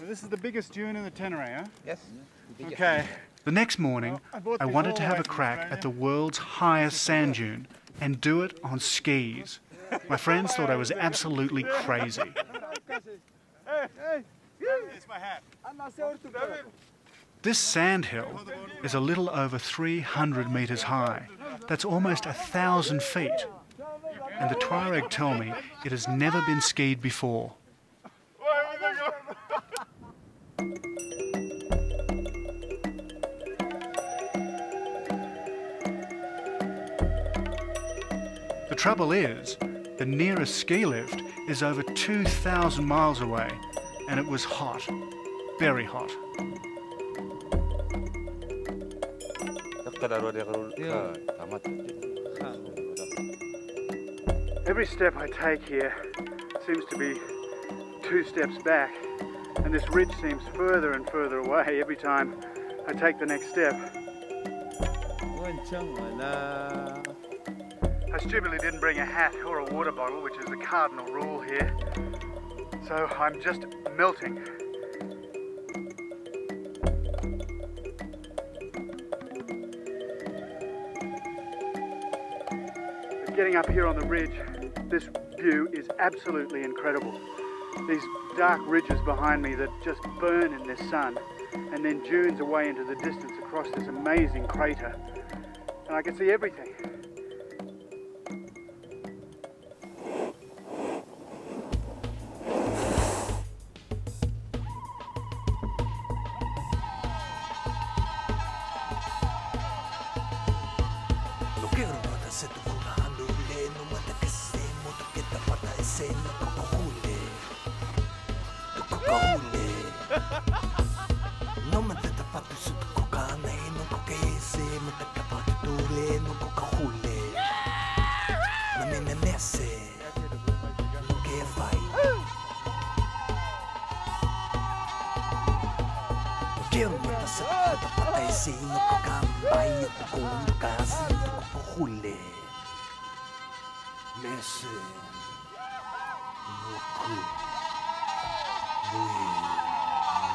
This is the biggest dune in the Tenere, huh? Yes. Okay. The next morning, I I wanted to have a crack Australia. at the world's highest sand dune and do it on skis. My friends thought I was absolutely crazy. It's my hat. This sand hill is a little over 300 metres high. That's almost a thousand feet. And the Tuareg tell me it has never been skied before. Trouble is, the nearest ski lift is over 2,000 miles away, and it was hot, very hot. Every step I take here seems to be two steps back, and this ridge seems further and further away every time I take the next step. I stupidly didn't bring a hat or a water bottle, which is the cardinal rule here. So I'm just melting. But Getting up here on the ridge, this view is absolutely incredible. These dark ridges behind me that just burn in this sun, and then dunes away into the distance across this amazing crater. And I can see everything. Lo quiero mata se tu kurando le no mata que se moto que te pata ese no quiero mata se tu pata ese no cocamba e no cocohule tu cocohule Messe Moku Nui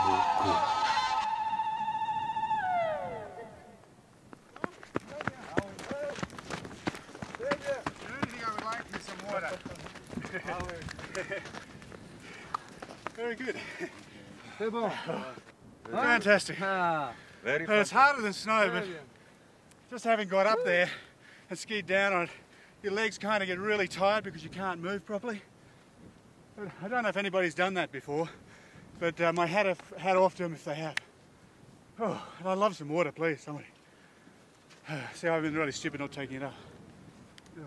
Moku Do anything I would like for some. Very. Fantastic. Very And it's harder than snow, but just having got up there and skied down on it, your legs kind of get really tired because you can't move properly. But I don't know if anybody's done that before, but um, my hat, off, hat off to them if they have. Oh, and I'd love some water, please, somebody. See, I've been really stupid not taking it up. Oh.